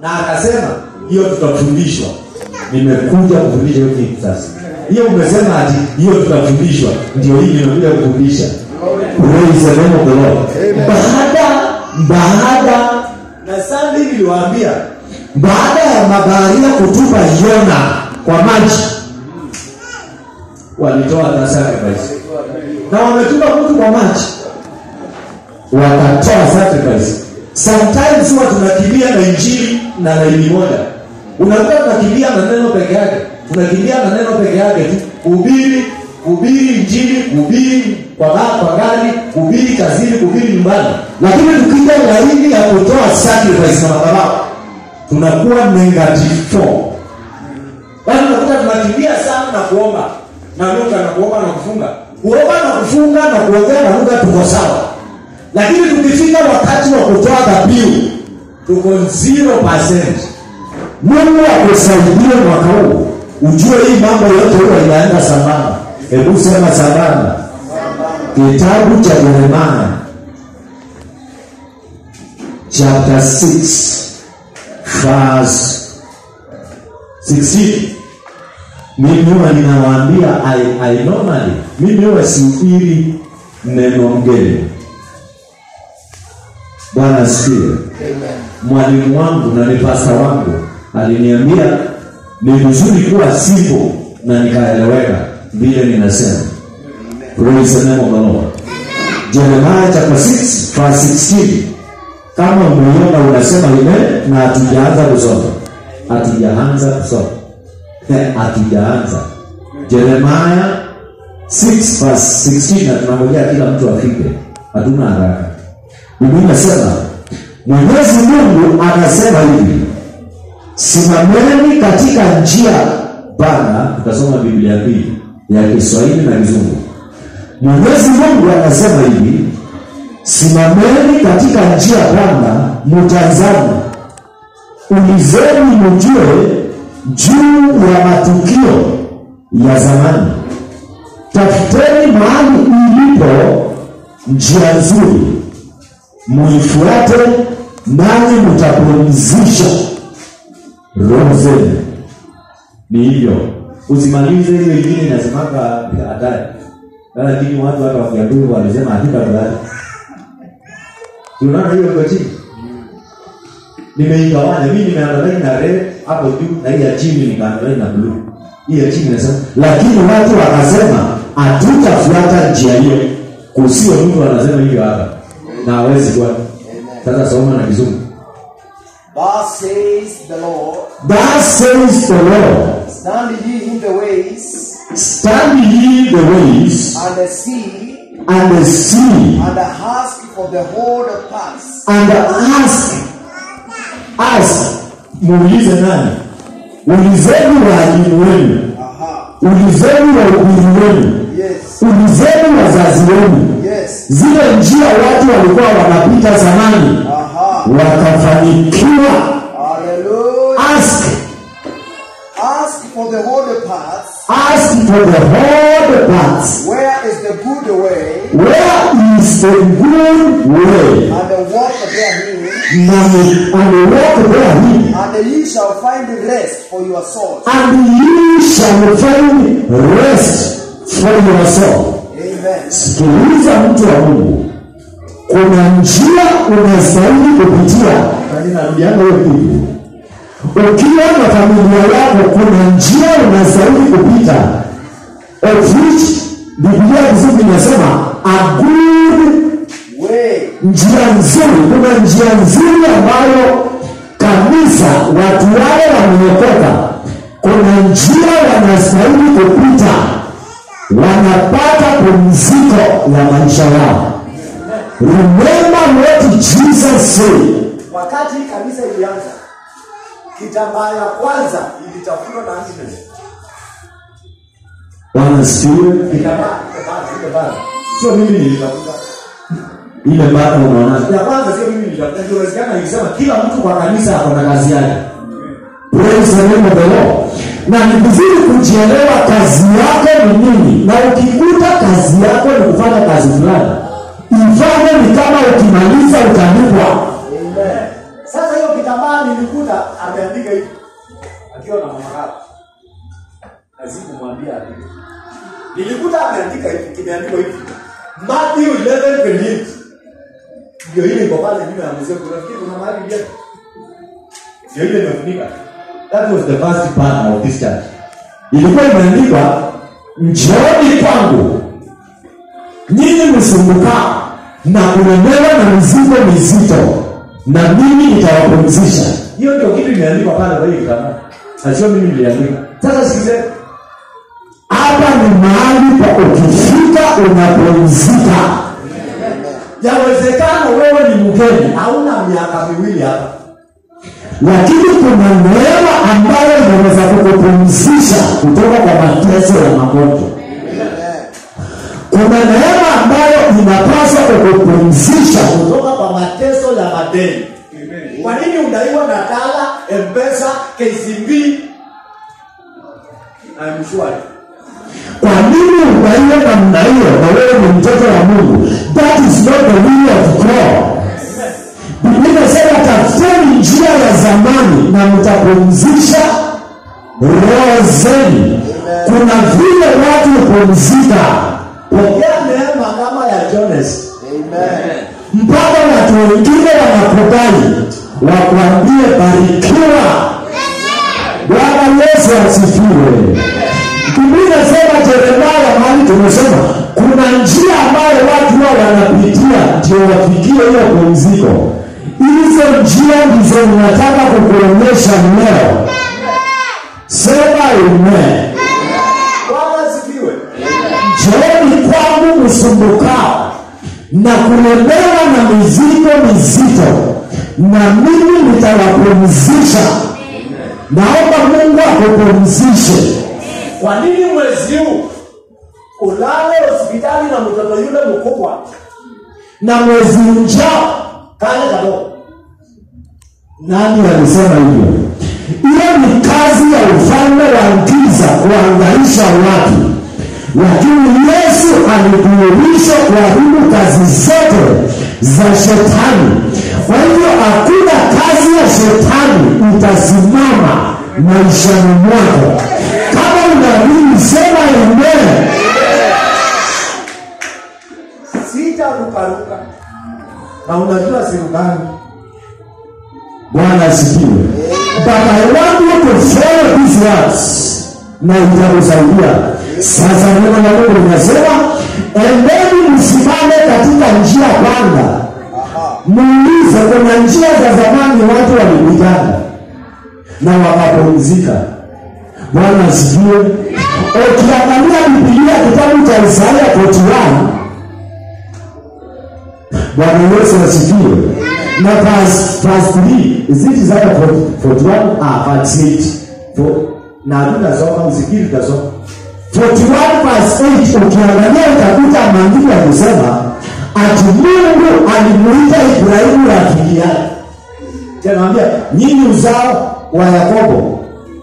na akasema hiyo tutafundishwa. Nimekuja kufundisha hiyo kitu sasa. Hiyo umesema ati hiyo tutafundishwa. Ndio hii nimekuja kufundisha. Praise the name of the lord baada baada na sandi niliwaambia baada ya mabaharia kutupa yona kwa maji walitoa the sacrifice. Na wametupa mtu kwa maji. Wakatoa sacrifice sometimes huwa tunakimbia na injili na laini moja. Unakuwa tunakimbia na neno peke yake tunakimbia na neno peke yake tu. Kuhubiri kuhubiri injili kuhubiri kwa kwa gari kuhubiri kazini kuhubiri nyumbani. Lakini tukija laini ya kutoa sacrifice na madhabahu tunakuwa negative. Four yaani unakuta tunakimbia sana na kuomba. Na lugha na kuomba na kufunga. Kuomba na kufunga na kuongea na lugha tuko sawa lakini tukifika wakati wa kutoa dhabihu tuko 0%. mungu akusaidie mwaka huu. Ujue hii mambo yote huwa inaenda sambamba. Hebu sema sambamba. Kitabu cha Yeremia chapter 6 verse 16 mimi huwa ninawaambia I, I normally mimi huwa sihubiri neno mgeni bwana asifiwe. Mwalimu wangu na nipasa wangu aliniambia ni vizuri kuwa sipo na nikaeleweka vile ninasema. Praise the name of the lord jeremiah chapter 6 verse 16 kama umeiona unasema ime na hatujaanza kusoma. Hatujaanza kusoma. Hatujaanza. Jeremaya 6 verse 16 na tunangojea kila mtu afike. Hatuna haraka biblia inasema mwenyezi mungu anasema hivi. Simameni katika njia bana tutasoma biblia mbili ya kiswahili na kizungu. Mwenyezi mungu anasema hivi simameni katika njia bana mutazame. Ulizeni mujue juu ya matukio ya zamani. Tafuteni mahali ilipo njia nzuri muifuate nanyi mtapumzisha roho zenu. Ni hivyo. Usimalize hiyo ingine inasemaka hatari. Lakini watu hata wakiambiwa walisema hakika fulani tunaona hiyo kwa chini? Nimeigawanya. Mimi nimeandalai na red hapo juu na hii ya chini nikaandalai na blue. Hii ya chini nasema lakini watu wakasema hatutafuata njia hiyo. Kusio mtu anasema hivyo hapa na hawezi kwa sasa soma na kizungu Thus says the Lord, Thus says the Lord, stand ye in the ways, stand ye the ways and the sea, and the sea, and ask for the whole pass. and ask, ask, muulize nani? Ulizeni waalimu wenu, ulizeni wahubiri wenu, ulizeni wazazi wenu, zile njia watu walikuwa wanapita zamani watafanikiwa wakafanikiwa. Ask, Ask for the whole paths, ask for the whole paths. where is the good way, Where is the good way? and the walk therein, and, and walk therein, and ye shall find rest for your soul. and ye shall find rest for linasema. Sikiliza mtu wa Mungu, kuna njia unastahili kupitia, na ninarudiana hiyo kitu. Ukiwa na familia yako, kuna njia unastahili kupita, of which Biblia vizuri inasema a good Way, njia nzuri. Kuna njia nzuri ambayo kabisa watu wale wameokoka kuna njia wanastahili kupita wanapata pumziko ya maisha yao. Remember what jesus said. Wakati kanisa ilianza kitambaa ya kwanza ilitafunwa na nne wanasifiwe kitambaa bana sio mimi nilitafuta. Ile bado unaona ya kwanza sio mimi nilitafuta. Ndio wezekana ilisema kila mtu kwa kanisa ako na kazi yake. Praise the name of the lord na ni vizuri kujielewa kazi yako ni nini na ukikuta kazi yako ni kufanya kazi fulani ifanye ni kama ukimaliza utalipwa Sasa hiyo kitambaa nilikuta ameandika hivi akiwa na mama yake. lazima mwambie andike. Nilikuta ameandika hivi, kimeandikwa hivi. Matthew 11:28. Ndio ile iko pale nyuma ya mzee kuna kuna mahali. Ndio ile imefunika. That was the first part of this church. Ilikuwa imeandikwa njooni kwangu nyinyi msumbukao na kulemewa na mizigo mizito na mimi nitawapumzisha. Hiyo ndio kitu imeandikwa pale kwa hiyo. Na sio mimi niliandika. Sasa sikizeni. Hapa ni mahali pa ukifika unapumzika. Yawezekana wewe ni mgeni Hauna miaka miwili hapa. Lakini kuna neema ambayo inaweza kukupumzisha kutoka kwa mateso ya magonjwa. Kuna neema ambayo inapaswa kukupumzisha kutoka kwa mateso ya madeni. Kwa nini udaiwa na Tala, M-Pesa, KCB amshwari Mshwari? kwa nini udaiwe namna hiyo na wewe ni mtoto wa mungu that is not the will of god biblia inasema tafuteni njia ya zamani na mtapumzisha roho zenu. Kuna vile watu hupumzika. Pokea neema kama ya Jones. mpaka watu wengine wanakubali wakwambie barikiwa. Bwana yesu asifiwe. Biblia inasema jeremaya mahali tumesema kuna njia ambayo watu wao wanapitia ndio wafikie hiyo pumziko hizo njia ndizo ninataka kukuonyesha leo. Sema amen. Bwana asifiwe. njooni kwangu msumbukao na kulemewa na mizigo mizito na mimi nitawapumzisha. Naomba mungu akupumzishe. Kwa nini mwezi huu ulale hospitali na mtoto yule mkubwa? Na mwezi ujao kale kadogo? nani alisema hivyo? Hiyo ni kazi ya ufalme wa giza kuangaisha watu. Lakini yesu alidhihirisha kuharibu kazi zote za shetani. Kwa hivyo hakuna kazi ya shetani itasimama maishani mwako. Kama unaamini sema amen. Sitarukaruka. Na unajua sirukani. bwana asifiwe. But i want you to follow these words na itakusaidia sasa neno la mungu linasema endeni msimame katika njia panda muulize kuna njia za zamani watu walipitana na wakapumzika. Bwana asifiwe. Ukiangalia Biblia kitabu cha Isaya 41 bwana yesu asifiwe na verse verse 3 is it Isaiah 41 ah verse 8 For, na tutasoma tutasoma 41 verse 8 ukiangalia utakuta maandiko yanasema ati mungu alimuita ibrahimu rafiki yake. Tanaambia nyinyi uzao wa yakobo?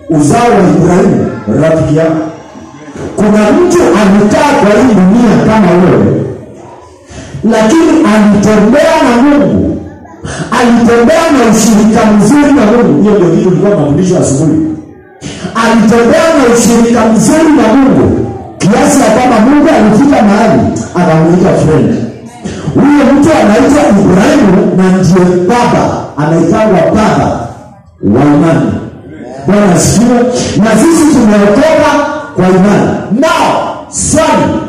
Uzao wa ibrahimu rafiki yako. Kuna mtu amekaa kwa hii dunia kama wewe lakini alitembea na mungu. Alitembea na ushirika mzuri na mungu. Hiyo ndio kitu ilikuwa mafundisho asubuhi. Alitembea na ushirika mzuri na mungu. Kiasi ya kwamba mungu alifika mahali akamuita friend. Huyo mtu anaitwa ibrahimu na ndiye baba. Anaitangwa baba wa imani. Bwana asifiwe. Na sisi tumeokoka kwa imani. Now swali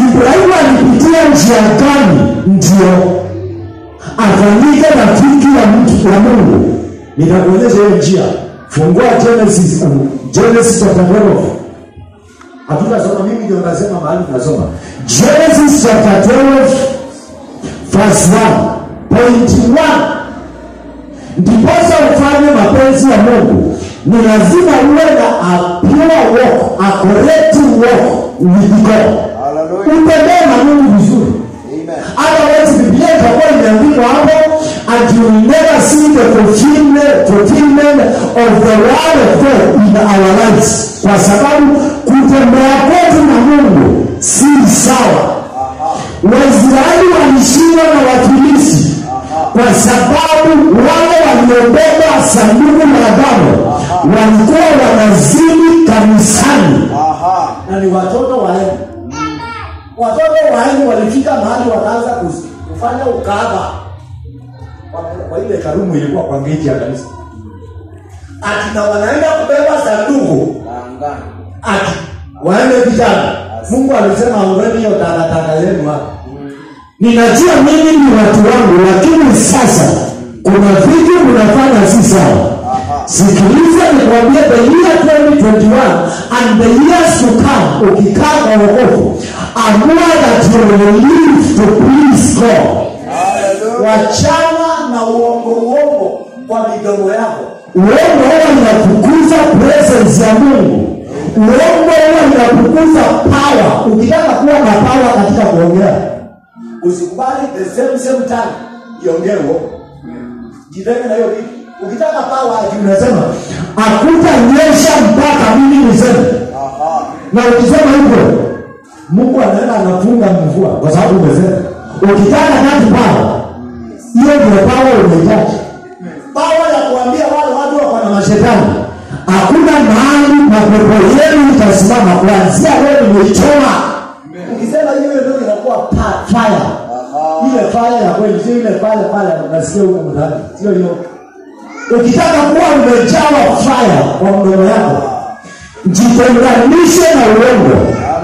ibrahimu alipitia njia gani? Ndio. Afanyike rafiki wa mtu wa mungu. Nitakueleza hiyo njia. Fungua genesis um, genesis chapter 12 hatutasoma mimi ndio nasema mahali tunasoma genesis chapter 12 verse 1 point 1 ndiposa ufanye mapenzi ya mungu ni lazima uwe na a pure walk a correct walk with god. Utembee na mungu vizuri. Hata wakati biblia itakuwa imeandikwa hapo and you will never see the fulfillment, fulfillment of the word of god in our lives. Kwa sababu kutembea kwetu na mungu si sawa. Waisraeli walishindwa na wafilisti kwa sababu wale waliobeba sanduku la agano walikuwa wanazini kanisani. Na ni watoto watoto waeni walifika mahali wakaanza kufanya ukaba. Kwa, ile karumu ilikuwa kwa geti ya kanisa. Ati na wanaenda kubeba sanduku. Ati waende vijana. Mungu alisema aureni hiyo takataka yenu hapa. Ninajua mimi ni watu wangu lakini sasa kuna vitu mnafanya si sawa sikiliza nikuambia the year 2021 and the years to come ukikaa kwa wokovu amua that you will live to please god. Wachana na uongo uongo kwa midomo yako. Uongo huwa inapukuza presence ya mungu. Uongo huwa inapukuza power. Ukitaka kuwa na power katika kuongea usikubali the same same time iongee uongo. Jitenge na hiyo kitu ukitaka pawa ati unasema hakutanyesha mpaka mimi niseme. Na ukisema hivyo mungu anaenda anafunga mvua kwa sababu umesema. Ukitaka nani pawa hiyo ndio pawa unahitaji. Pawa ya kuambia wale watu wako na mashetani hakuna mahali mapepo yenu itasimama kuanzia leo nimeichoma ukisema hiyo ndio inakuwa fire. Ile fire ya kweli sio ile fire fire unasikia huko ndani sio hiyo ukitaka kuwa umejawa fire kwa mdomo yako jitenganishe na uongo.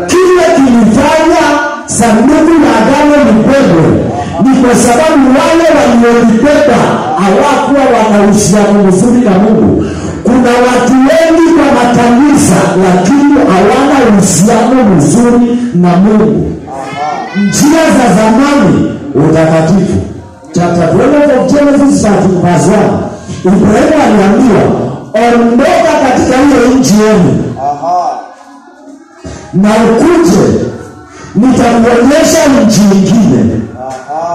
Kile kilifanya sanduku la agano likwegwe ni kwa sababu wale waliolipenda hawakuwa wana uhusiano mzuri na mungu. Kuna watu wengi kwa makanisa lakini hawana uhusiano mzuri na mungu. Njia za zamani utakatifu. Chapter 12 of genesis verse 1 ibrahimu aliambiwa ondoka katika hiyo nchi yenu. Na ukuje nitakuonyesha nchi nyingine.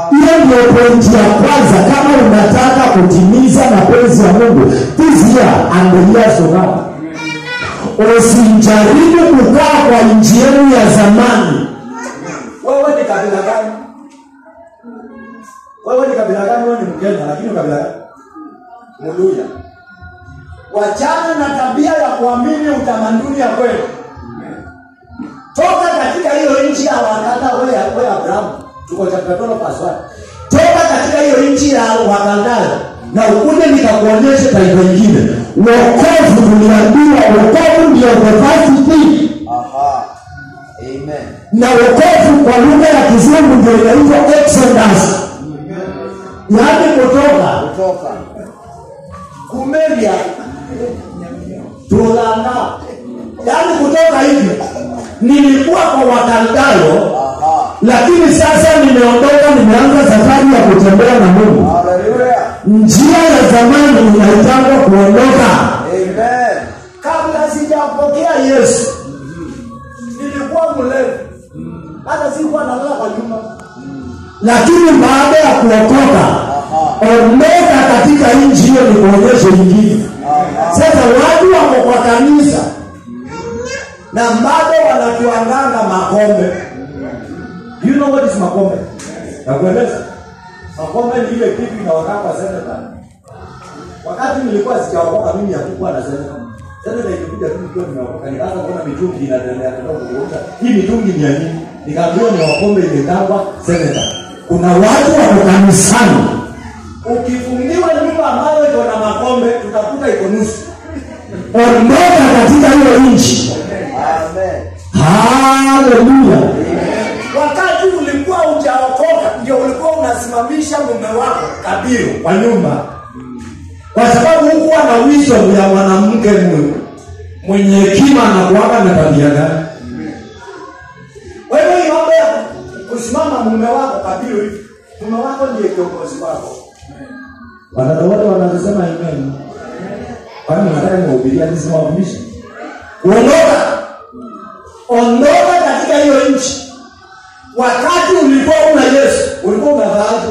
Hiyo ndio pointi ya kwanza. Kama unataka kutimiza mapenzi ya mungu tizia angalia years usijaribu kukaa kwa nchi yenu ya zamani. Wewe ni kabila gani? Wewe ni kabila gani? Wewe ni mkenya lakini kabila gani muluya wachana na tabia ya kuamini utamaduni ya kweli toka katika hiyo nchi ya wakata wewe wewe Abraham. tuko chapter 12 verse 1 toka katika hiyo nchi ya wakaldayo na ukuje nikakuonyesha taifa ingine wokovu tuliambiwa wokovu ndio thing Aha. Amen. na wokovu kwa lugha ya kizungu ndio inaitwa exodus yaani kutoka Kutoka. Kumelia. Tulanda. Yaani kutoka hivi nilikuwa kwa wakaldayo lakini sasa nimeondoka nimeanza safari ya kutembea na mungu. Njia ya zamani inaitangwa kuondoka. Amen. kabla sijampokea yesu nilikuwa mlevu hata sikuwa nalala kwa nyumba. Lakini baada ya kuokoka ondoka katika nchi hiyo ni kuonyesha ingine sasa watu wako kwa kanisa na bado wanatuanganga makombe. You know what is makombe? Nakueleza. Makombe ni ile kitu inawakaa kwa seneta. Wakati nilikuwa sijaokoka mimi hakukuwa na seneta. Seneta ikikuja tu nikiwa nimeokoka. Nikaanza kuona mitungi inaendelea kidogo kuuza hii mitungi ni ya nini? Nikaambiwa ni wakombe imetangwa seneta. Kuna watu wako kanisani ukifungiwa nyumba ambayo iko na makombe utakuta iko nusu. Ondoka katika hiyo nchi. Amen. haleluya wakati ulikuwa ujaokoka ndio ulikuwa unasimamisha mume wako kabiru kwa nyumba. Kwa sababu hukuwa na wisdom ya mwanamke mwe- mwenye hekima anakuaga na tabia gani? Wewe hii mambo ya kusimama mume wako kabiru. Hivi mume wako ndiye kiongozi wako watoto wote wanasema amen kwani nataka niwahubiria nisiwafundishe ondoka! Ondoka katika hiyo nchi. Wakati ulikuwa una yesu ulikuwa unavaaje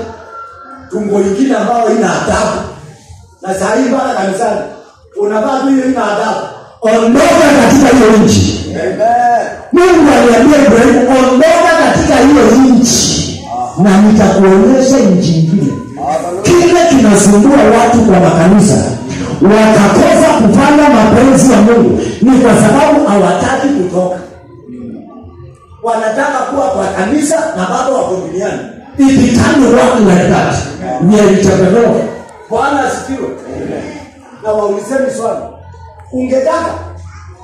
tumbo lingine ambayo ina adabu. Na saa hii bana kanisani? Unavaa tu hiyo ina adabu. Ondoka katika hiyo nchi. Amen. mungu aliambia ibrahimu ondoka katika hiyo nchi. Na nitakuonyesha nchi nyingine. Kile kinasumbua watu kwa makanisa wakakosa kupanda mapenzi ya mungu ni kwa sababu hawataki kutoka. Wanataka kuwa kwa kanisa na bado wako duniani. It can work like that bwana asifiwe. Na waulizeni swali. Ungetaka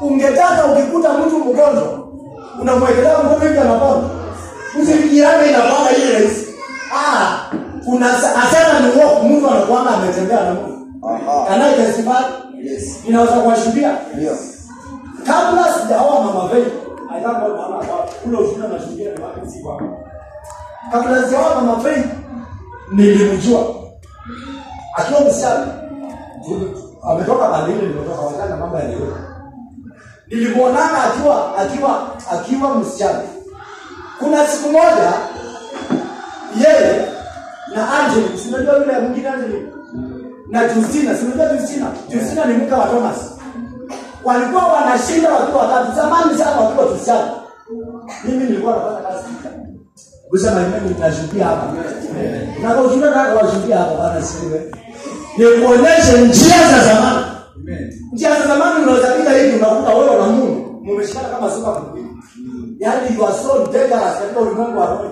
ungetaka ukikuta mtu mgonjwa unamwekelea mkono na anapona usifikiriane inapona ile rahisi. Ah kuna asana ni walk mtu anakuanga ametembea na Mungu Aha. anaye testify Yes. inaweza kuwashuhudia Ndio. kabla sijaoa mama Vei mama kwa ule ushuhuda na shuhudia ni wapi si kwa. kabla sijaoa mama Vei nilimjua akiwa msichana ametoka bandili nimetoka wakati mambo ya leo nilimwonana akiwa akiwa akiwa msichana kuna siku moja yeye na Angel, si unajua yule mwingine Angel? na Justina si unajua Justina? Justina ni mke wa Thomas. Walikuwa wanashinda watu watatu. Zamani sana watu wa tusichana mimi nilikuwa nafanya kazi kusema mimi nitashukia hapa. Na kwa ujumla na kwa washuhudia hapa bana siwe nikuonyeshe njia za zamani. Njia za zamani unaweza pita hivi unakuta wewe na Mungu. Mmeshikana kama sifa mbili. yaani you are so dangerous katika ulimwengu wa roho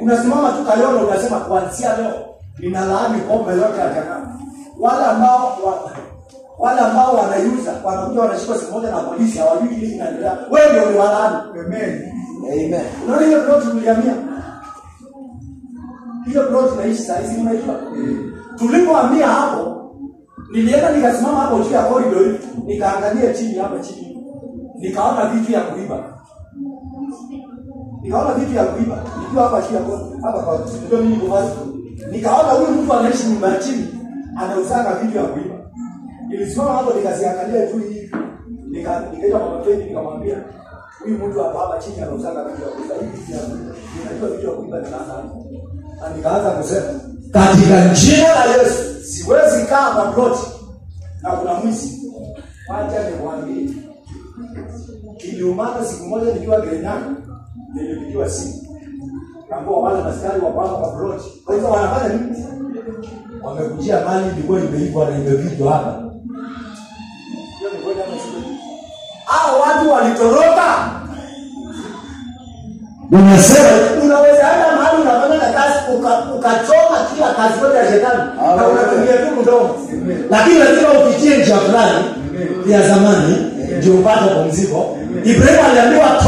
unasimama tu kayona unasema kuanzia leo ninalaani pombe yote ya jana wale ambao wa, wale ambao wanaiuza wanakuja wanashikwa siku moja na polisi hawajui kile kinaendelea. Wewe ndio uliwalaani Amen. Amen. unaona hiyo plot tulihamia? Hiyo plot naishi saa hizi unaijua? Tulipohamia hapo nilienda nikasimama hapo juu ya corridor nikaangalia chini hapa chini. Nikaona vitu ya kuiba nikaona vitu ya kuiba. Nikiwa hapa chini hapo hapa kwa ndio mimi niko wazi. Nikaona huyu mtu anaishi nyumba ya chini anauzanga vitu ya kuiba. Nilisimama hapo nikaziangalia tu hivi. Nika nikaita mama Feni nikamwambia huyu mtu hapa hapa chini anauzanga vitu ya kuiba. Hivi vitu ya kuiba. Ninajua vitu ya kuiba ninaanza na nikaanza kusema katika jina la Yesu siwezi kaa kwa ploti na kuna mwizi. Wacha nikwambie iliumana siku moja nikiwa Gerenani nilipigiwa simu. Ambao wale maskari wa baba ploti kwa hivyo wanafanya nini? Wamekujia mali ilikuwa imeibwa na imepigwa hapa. Hao watu walitoroka. Unasema unaweza hata mahali unafanya na kazi ukachoma kila kazi yote ya shetani na unatumia tu mdomo. Lakini lazima upitie njia fulani ya zamani ndio upate pumziko ibrahimu aliambiwa Amen.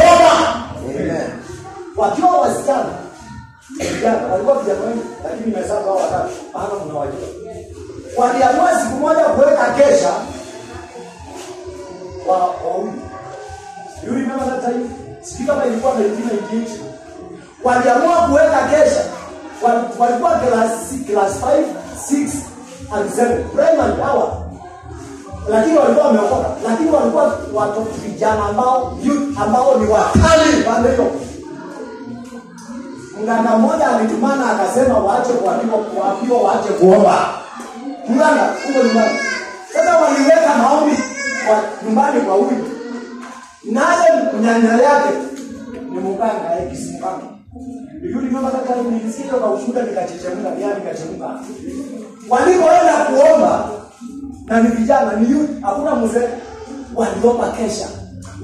Wakiwa wasichana vijana walikuwa vijana wengi lakini nimehesabu hao watatu maana mnawajua waliamua siku moja kuweka kesha kwa wawili you remember that time? Sijui kama ilikuwa 1998 waliamua kuweka kesha. Walikuwa class class 5 6 and 7 primary hawa. Lakini walikuwa wameokoka. Lakini walikuwa watoto vijana ambao youth ambao ni wakali. Pande hiyo mganga mmoja alitumana akasema waache kuambiwa kuambiwa waache kuomba. Mganga huko nyumbani? Sasa waliweka maombi kwa nyumbani kwa huyu. Naye nyanya yake ni mganga yeye kisimkanga yule mama kaka nilisikia kwa ushuhuda nikachechemka pia nikachemka walipoenda kuomba na ni vijana ni yule hakuna mzee. Waliomba kesha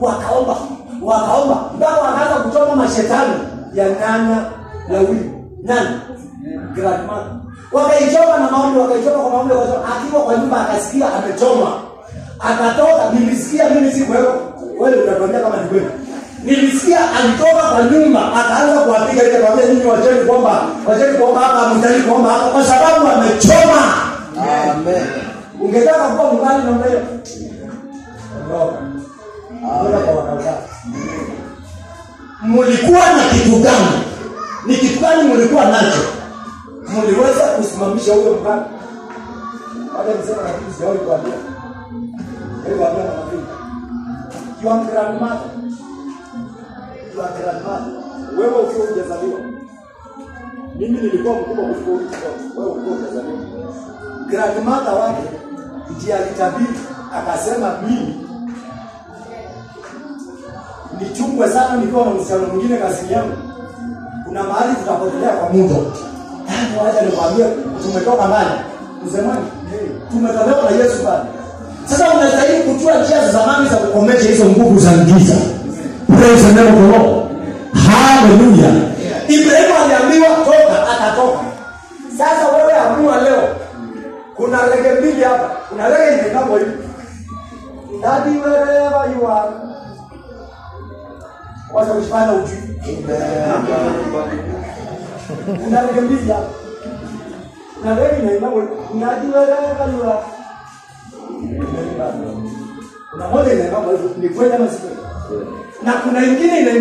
wakaomba wakaomba. Mpaka wakaanza kuchoma mashetani ya nyanya ya huyu nani? Grandmother wakaichoma na maombi wakaichoma kwa maombi wakaichoma akiwa kwa nyumba akasikia amechoma akatoka nilisikia mimi sikuwepo wewe utatuambia kama ni kweli. Nilisikia alitoka kwa nyumba akaanza kuwapiga ile kwambia nyinyi wacheni kuomba wacheni kuomba hapa mtani kuomba hapa kwa sababu amechoma. Amen. ungetaka kuwa mbali na mbele. Mulikuwa na kitu gani ni kitu gani mlikuwa nacho? Mliweza kusimamisha huyo mganga baada ya nisema lakini sijawahi kuambia. Kuambia na kiwa are grandmother. You are grandmother. Wewe ukiwa hujazaliwa. Mimi nilikuwa mkubwa kuliko wewe ulikuwa hujazaliwa. Grandmother wake ndiye alitabiri akasema mimi nichungwe sana nikiwa na msichana mwingine kazini yangu kuna mahali tutapotelea kwa muda waja wacha nikwambie tumetoka mbali msemaji tumetolewa na yesu bani sasa unastahili kujua njia za zamani za kukomesha hizo nguvu za giza Praise the name of the Lord. Hallelujah.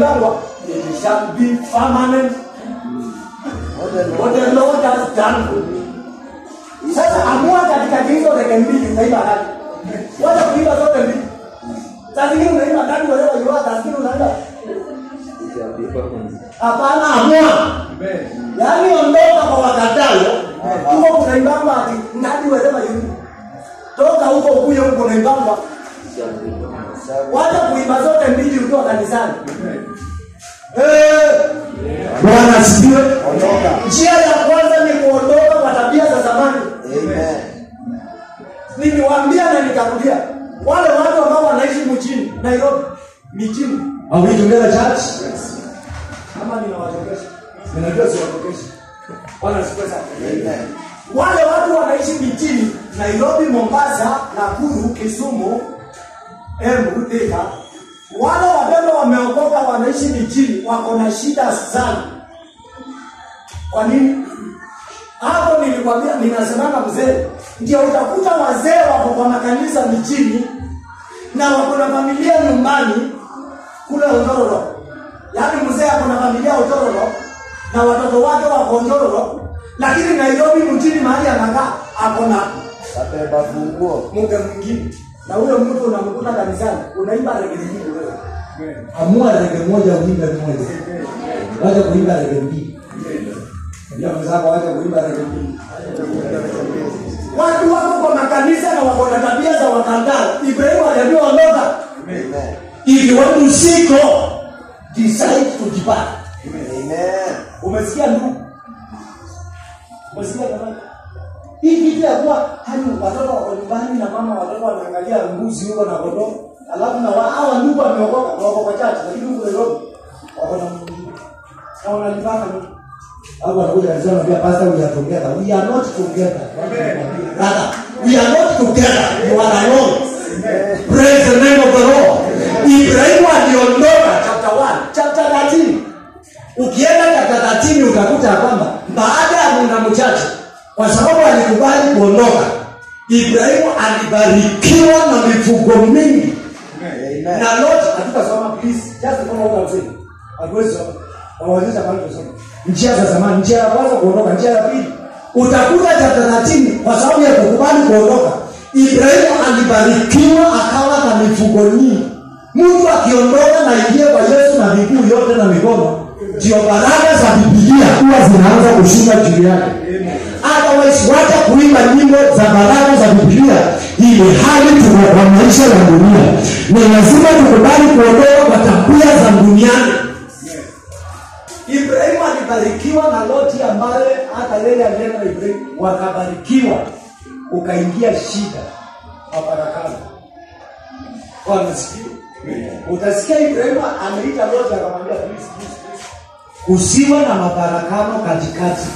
Ingine it shall be permanent what the Lord has done for me. Sasa amua katika hizo rege mbili utaimba nani? Wacha kuimba zote mbili. Saa unaimba nani wewe are, saa zingine unaimba hapana, amua. Yaani ondoka kwa wakatayo. Huko kunaimbangwa ati nani wewe you Toka huko ukuje huko unaimbangwa. Wacha kuimba zote mbili ukiwa kanisani. Eh, Bwana asifiwe. njia ya kwanza ni kuondoka kwa tabia za zamani. Niliwaambia na nikarudia, wale watu ambao wanaishi mjini Nairobi, mijini, Are we together, church? kama ninawatokesha. ninajua siwachokeshi, Bwana asifiwe sana. Amen. Wale watu wanaishi mijini Nairobi, Mombasa, Nakuru, Kisumu, Thika, wale wapendwa wameokoka wanaishi mijini, wako na shida sana. Kwa nini? Hapo nilikwambia, ninasemanga mzee, ndio utakuta wazee wako kwa makanisa mijini na wako na familia nyumbani kule Ondororo. Yaani mzee ako na familia Ondororo na watoto wake wako Ondororo, lakini Nairobi mjini mahali anakaa ako na mke mwingine, na huyo mtu unamkuta kanisani, unaimba rege mbili wewe. Amua rege moja uimbe moja. Wacha kuimba rege mbili. Ndio mzako wacha kuimba rege mbili. Watu wako kwa makanisa na wako na tabia za wakandao. Ibrahimu aliambiwa ondoka. Ili watu usiko decide to depart. Amen. Umesikia ndugu? Umesikia jamani? Hii kitu ya kuwa hadi watoto wako nyumbani na mama watoto wanaangalia mbuzi huko na kondoo. Alafu na wa- hawa ndugu wameokoka wako kwa chache lakini huko Nairobi wako na mwingine. Na wanalipaka ni Hapo anakuja anasema pia pastor we are together. We are not together. Brother, we are not together. You are alone. Praise the name of the Lord. Ibrahimu aliondoka Chapter 1, chapter 13. ukienda chapter 13 utakuta kwamba baada ya muda mchache kwa sababu alikubali kuondoka ibrahimu alibarikiwa na mifugo mingi. Na lot hatutasoma please just what I'm saying. Hatuwezi soma. Nawaonyesha pale tusome njia za zamani njia ya kwanza kuondoka njia ya pili. Utakuta chapter tatini kwa sababu ya kukubali kuondoka ibrahimu alibarikiwa akawa na mifugo nyingi. Mtu akiondoka na ingie kwa yesu na miguu yote na mikono ndio baraka za bibilia kuwa zinaanza kushuka juu yake otherwise wacha kuimba nyimbo za baraka za Biblia ili hali tunakuwa maisha ya dunia. Ni lazima tukubali kuondoka kwa tabia za duniani. Ibrahimu alibarikiwa na Loti ambaye hata yeye alienda Ibrahimu wakabarikiwa, ukaingia shida. Mafarakano. Wanasikia utasikia Ibrahimu ameita Loti akamwambia usiwe na mabarakano katikati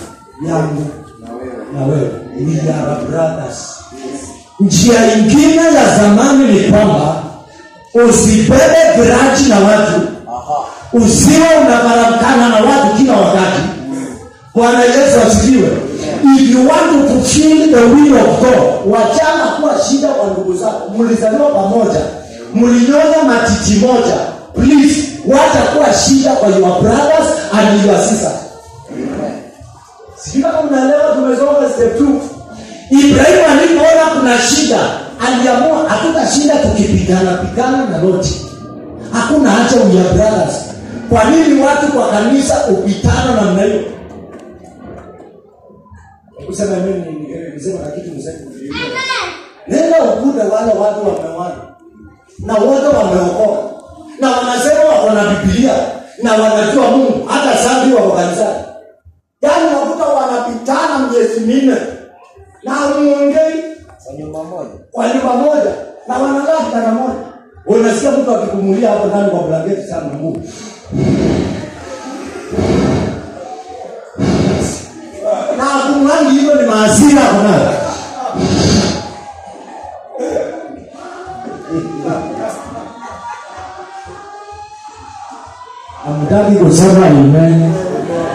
yangu na wewe. We are brothers. Njia ingine ya zamani ni kwamba usibebe graji na watu. Usiwe unabarakana na watu kila wakati. Bwana yesu asifiwe. If you want to fulfill the will of god wachana kuwa shida kwa ndugu zako. Mlizaliwa pamoja. Mlinyonya matiti moja. Please wacha kuwa shida kwa your brothers and your sisters sijui kama mnaelewa tumesoma step two ibrahimu alipoona kuna shida aliamua hatutashinda tukipigana pigana na loti hakuna hacha uya brothers kwa nini watu kwa kanisa upitana namna hiyo Usema mimi nisema na kitu nenda ukute wale watu wamewana na wote wameokoka na wanasema wako na bibilia na wanajua mungu hata sambi wako kanisani Yaani unakuta wanapitana miezi minne na muongei Kwa nyumba moja. kwa nyumba moja na wanalala kitanda moja. Unasikia mtu akikumulia hapo ndani kwa blanketi sana Mungu. Na kumwangi hiyo ni maasira bwana. Amdadi kusema amen.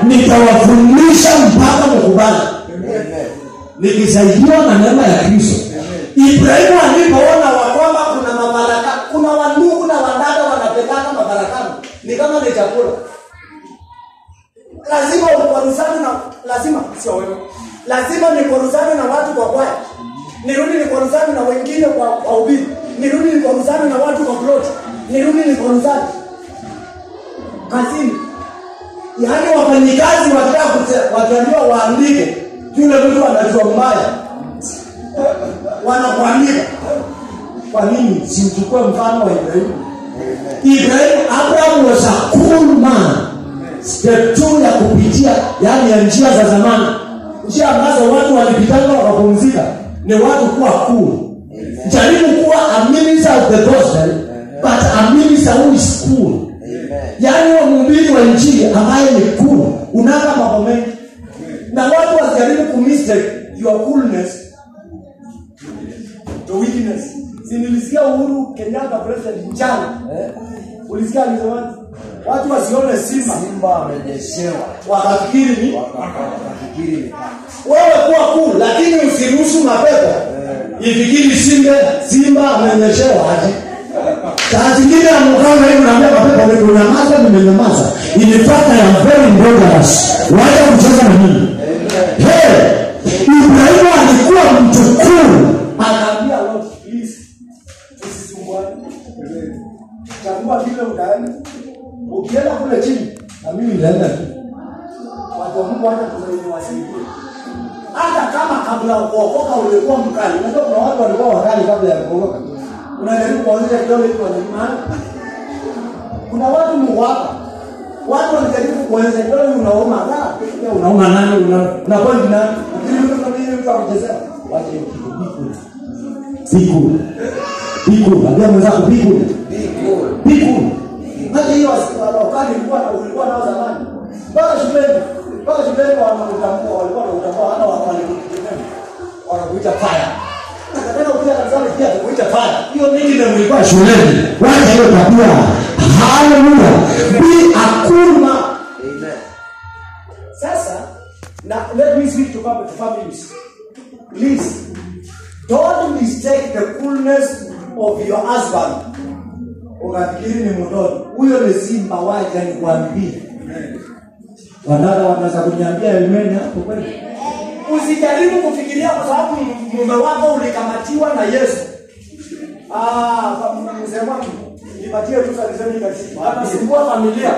Nitawafundisha mpaka mkubali. Nikisaidiwa na neema ya kristo. Ibrahimu alipoona wakwamba kuna mabaraka kuna wandugu na wadada wanapekana mabarakano ni kama ni chakula. Lazima ukoruzane na lazima sio wewe. Lazima nikoruzane na watu kwa kwaya. Nirudi nikoruzane na wengine kwa kwa ubiri. Nirudi nikoruzane na watu kwa ploti. Nirudi nikoruzane kazini yaani wafanyikazi wakitaka wakiambiwa waandike yule mtu anajua mbaya. Wanakuandika. Kwa nini? Simchukue mfano wa ibrahimu. Ibrahimu abraham was a cool man. Step two ya kupitia yaani ya njia za zamani. Njia ambazo watu walipitanga wakapumzika ni watu kuwa cool. Jaribu kuwa a minister of the gospel but a minister who is cool. Yaani huo mhubiri wa injili ambaye ni cool unaga mambo mengi. Na watu wasijaribu kumistake your coolness to weakness. Si nilisikia uhuru kenyatta president njana eh? ulisikia alisema watu wasione simba. Simba amejeshewa, wakafikiri ni Wakafikiri ni wewe kuwa cool lakini usiruhusu mapepo ifikiri simbe simba amenyeshewa aje saa zingine amkana hivi naambia mapepo nimenyamaza fact I am very dangerous wacha kucheza na mimi. Hey ibrahimu alikuwa mtu cool akaambia Lot please tusisumbuane chagua vile utaenda ukienda kule chini na mimi nitaenda tu. Watu wa Mungu hata tunawasaidie hata kama kabla ya kuokoka ulikuwa mkali unajua kuna watu walikuwa wakali kabla ya kuokoka unajaribu kuonyesha kidole kuanzisha maana kuna watu muwapa watu walijaribu kuanzisha kidole unauma. La pia unauma nani? Una na point nani? Ili mtu kama yeye mtu akuchezea hiyo kitu biku biku ambia mwenzako Be cool. biku hata hiyo wakati ulikuwa ulikuwa nao zamani. Mpaka shuleni. Mpaka shuleni wanautambua. Walikuwa wanautambua. Hata wanakuita fire tena ukija kanisani pia kuita fire hiyo mimi ndio shuleni. Wacha hiyo tabia. Haleluya. Be a Amen. sasa now let me speak to family, families. Please don't mistake the coolness of your husband. Ukafikiri ni mtoto huyo ni simba waja nikwambie wadada wanaweza kuniambia elimeni hapo kweli usijaribu kufikiria kwa sababu mume wako ulikamatiwa na yesu. Ah, mzee wangu. Nipatie tu kanisani Hata anasumbua familia.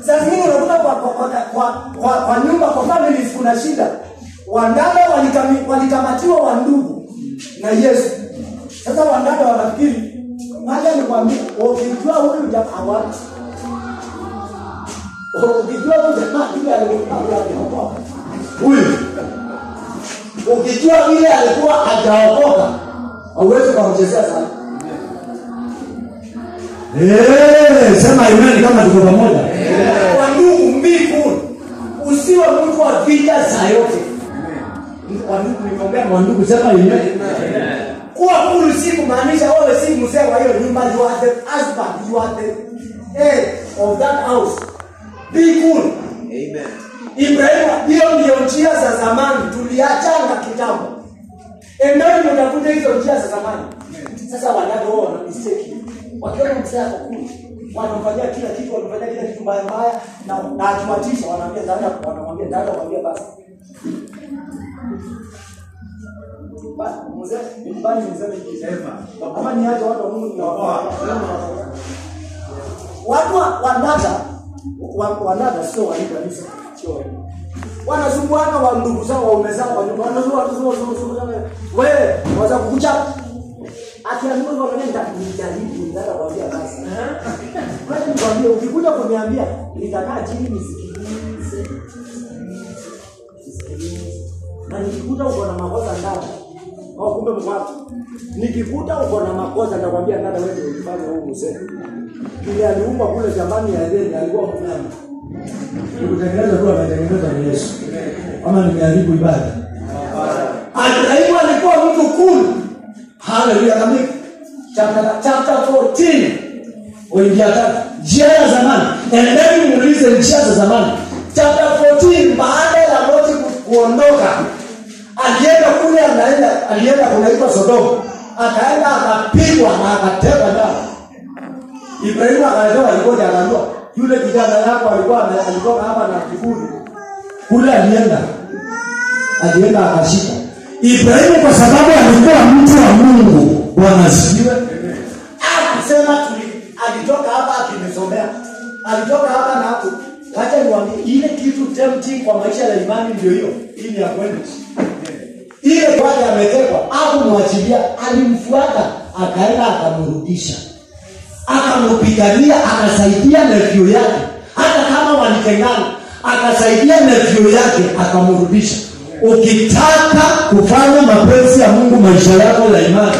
Sasa zingine unakuta kwa, kwa, kwa, kwa, kwa, nyumba kwa families kuna shida. Wandada walikamatiwa wa ndugu na yesu. Sasa wandada wanafikiri haja nikwambia ukijua huyu jamaa ukijua jamaa vile alikuwa hajaokoka huyu ukijua vile alikuwa hajaokoka hauwezi kumchezea sana Eh, sema imani kama tuko pamoja. Kwa ndugu mbinguni, usiwe mtu wa vita saa yote. Kwa ndugu nimeombea kwa ndugu sema imani. Kuwa kuru si kumaanisha wewe si mzee wa hiyo nyumba, you are the husband, you are the head of that house. Be. Amen. Ibrahimu, hiyo ndio njia za zamani tuliachanga kitambo. Endapo utakuta hizo njia za zamani. Sasa wanadamu wao wana mistake. Wakiona mzee kwa kuni, wanamfanyia kila kitu, wanamfanyia kila kitu mbaya mbaya na na akiwatisha wanaambia dada, wanamwambia dada, wanaambia basi. Ba- Mzee, nyumbani niseme nikisema, kama ni aje watu wa Mungu wao. Watu wa wanada wa- wanada sio wali kabisa. Kanisa, wanazunguana wa ndugu zao waume zao wa nyumba. Wanazua wanazua wanazua wewe waza kukucha akiambiwa kwa nini nitajaribu nitaka kuambia basi. Wewe nikwambie ukikuja kuniambia nitakaa chini nisikilize. Na nikikuta uko na makosa ndani. Au kumbe mkwako nikikuta uko na makosa nitakwambia dada wewe ulifanya huu mzee kile aliumba kule shambani ya Edeni alikuwa mwanadamu. Nikutengeneza tu ametengeneza ni Yesu. Ama nimeharibu ibada. Ibrahimu alikuwa mtu cool. Haleluya kamili. Chapter chapter 14. Waingia tatu. Njia ya zamani. Endeni muulize njia za zamani. Chapter 14 baada ya Loti kuondoka alienda kule anaenda alienda kunaitwa Sodoma. Akaenda akapigwa na akatekwa ndani. Ibrahimu akaelewa alikuwa akaambiwa yule kijana yako alikuwa alitoka hapa na kiburi. Kule alienda. Alienda akashika. Ibrahimu kwa sababu alikuwa mtu wa Mungu. Bwana asifiwe. Akusema tuli alitoka hapa akimesomea Alitoka hapa na hapo. Wacha niwaambie ile kitu tempting kwa maisha ya imani ndio hiyo. Ni ya kwenda. Ile kwake ametekwa, hakumwachilia, alimfuata, akaenda akamrudisha. Akampigania akasaidia nephew yake. Hata kama walitengana akasaidia nephew yake akamrudisha. Ukitaka kufanya mapenzi ya mungu maisha yako la imani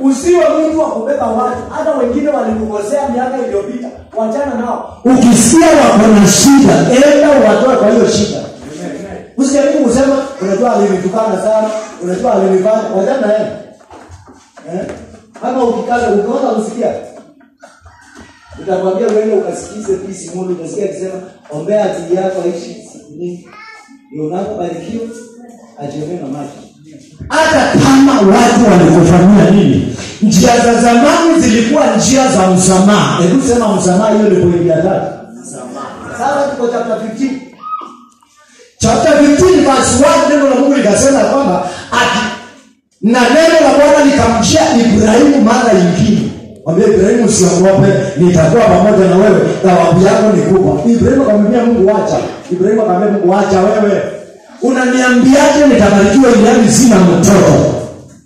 usiwe mtu wa kubeba watu. Hata wengine walikukosea miaka iliyopita wachana nao. Ukisikia wako na shida enda uwatoe kwa hiyo shida. Usiamini kusema unajua alinitukana sana unajua alinifanya. Wachana naye eh? kama ukikaza ukaona usikia utakwambia wewe ukasikize pisi mundu utasikia akisema ombea ajili yako aishi siku unapobarikiwa ajiomee na macho hata kama watu walikufanyia nini njia za zamani zilikuwa njia za msamaha. Hebu sema msamaha hiyo ni pointi ya tatu. Sasa tuko chapter 15 chapter 15 verse 1 neno la mungu likasema kwamba ati na neno la bwana likamjia ibrahimu mara nyingine. Mwambie ibrahimu usiogope nitakuwa pamoja na wewe. Thawabu yako ni kubwa. Ibrahimu akamwambia mungu acha. ibrahimu akamwambia mungu acha wewe unaniambiaje nitabarikiwa ilani sina mtoto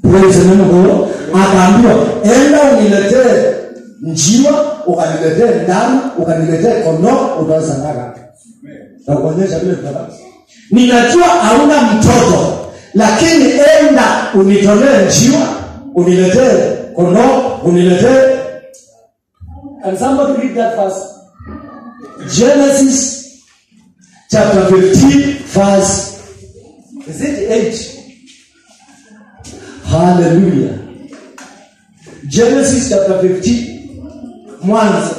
praise the Lord akaambiwa enda uniletee njiwa ukaniletee ndani, ukaniletee kondoo utawasandaka na kuonyesha vile tutabaki ninajua hauna mtoto lakini enda unitolee njiwa uniletee kondoo uniletee and somebody read that verse? Genesis chapter 15 verse is it eight? hallelujah. Genesis chapter 15 mwanzo.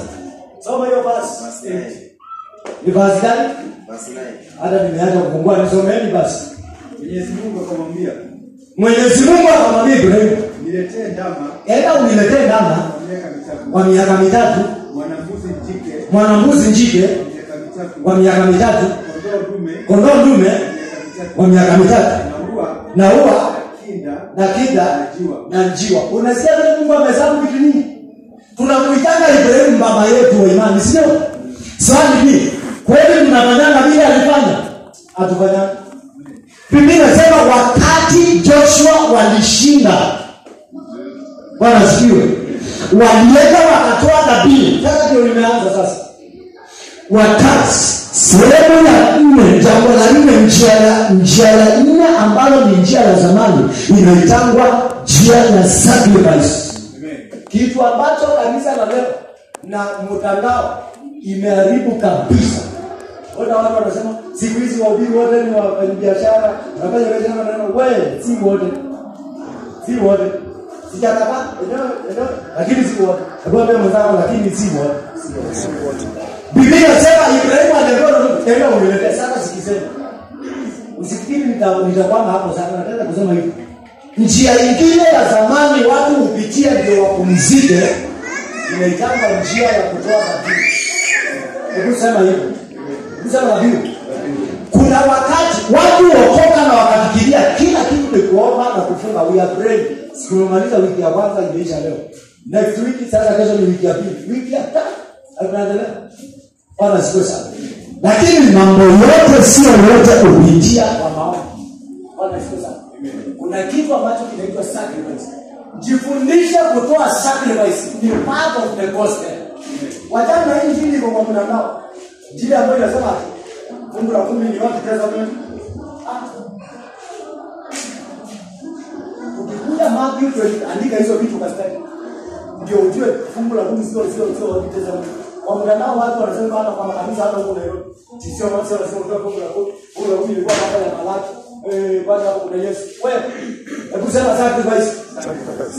Soma hiyo basi ni verse gani? Hata nimeanza kufungua nisomeni basi Mwenyezi Mungu akamwambia, mwenyezi mungu akamwambia ibrahimu niletee ndama. Enda uniletee ndama kwa miaka mitatu, mwanambuzi jike mwanambuzi njike. Kwa miaka mitatu. Kondoo dume. Kondoo ndume kwa miaka mitatu. Na ua na kinda. Na kida na njiwa. Unasikia vile mungu amehesabu vitu nyingi? Tunamuitanga ibrahimu baba yetu wa imani sio swali ni kweli tunafanyanga vile alifanya? Atufanya. biblia inasema wakati joshua walishinda. Bwana sikiwe walienda wakatoa nabii. sasa ndio limeanza sasa wakati sehemu ya nne jambo la nne njia la njia la nne ambalo ni njia ya zamani inaitangwa njia ya sacrifice. Kitu ambacho kanisa la leo na mtandao imeharibu kabisa. Ona watu wanasema siku hizi wahubiri wote ni wafanyabiashara wanafanya biashara na neno wewe si wote. Si wote. Sijakataa ndio ndio, lakini si wote. Ndio ambia mwenzako lakini si wote Biblia inasema Ibrahimu aliambiwa na Mungu, uniletee. Usifikiri hapo nataka kusema hivi. Njia ingine ya zamani watu hupitia ndio wapumzike inaitanga njia ya kutoa dhabihu. Hebu sema. Sema dhabihu. Kuna wakati watu wakoka na wakafikiria kila kitu ni kuomba na kufunga. We are praying. Wiki ya kwanza imeisha leo. Next week sasa kesho ni wiki ya pili. Wiki ya tatu. Tunaendelea. Bwana siku sana. Lakini mambo yote sio yote kupitia kwa maombi. Bwana siku sana. Kuna kitu ambacho kinaitwa sacrifice. Jifundishe kutoa sacrifice ni part of the gospel. Wajana na injili kwa mwana nao. Injili ambayo inasema fungu la kumi ni wapi tena kwa ukikuja Matthew 20 andika hizo vitu katikati ndio ujue fungu la kumi sio sio sio wapi Testament. Kwa mtandao watu wanasema hata kwa kanisa hata huko Nairobi. Sio sio wanasema kwa kwa kwa la kumi ilikuwa mambo ya Malaki. Eh, bwana hapo kuna Yesu. Wewe hebu sema sacrifice.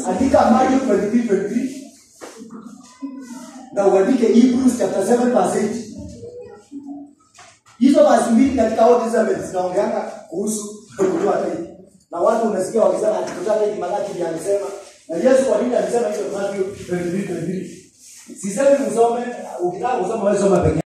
Andika Matthew 23 na uandike Hebrews chapter 7 verse 8. Hizo basi mbili katika Old Testament zinaongeanga kuhusu kujua taifa. Na watu unasikia wakisema ati hiki Malaki ndiye alisema. Na Yesu kwa nini alisema hizo Matthew 23 23? Sisemi usome, ukitaka kusoma wewe soma pekee.